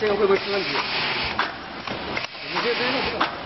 这个会不会出问题？你这真弄不能。